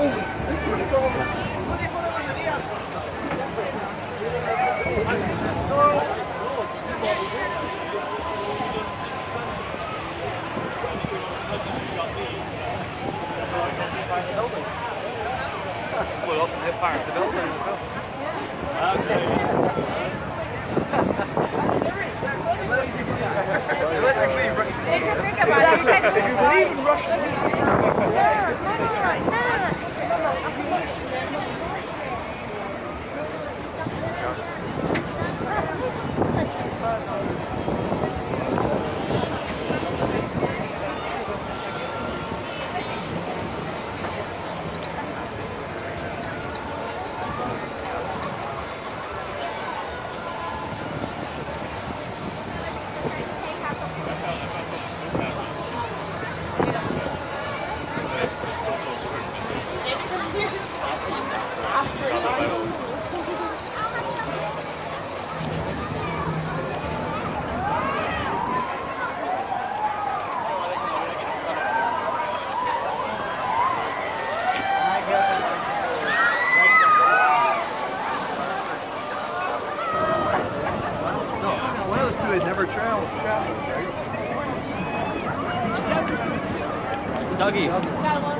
Vooral een heel paar geweldig. Ja. Realistically, Russian. who had never traveled, traveled right? Dougie.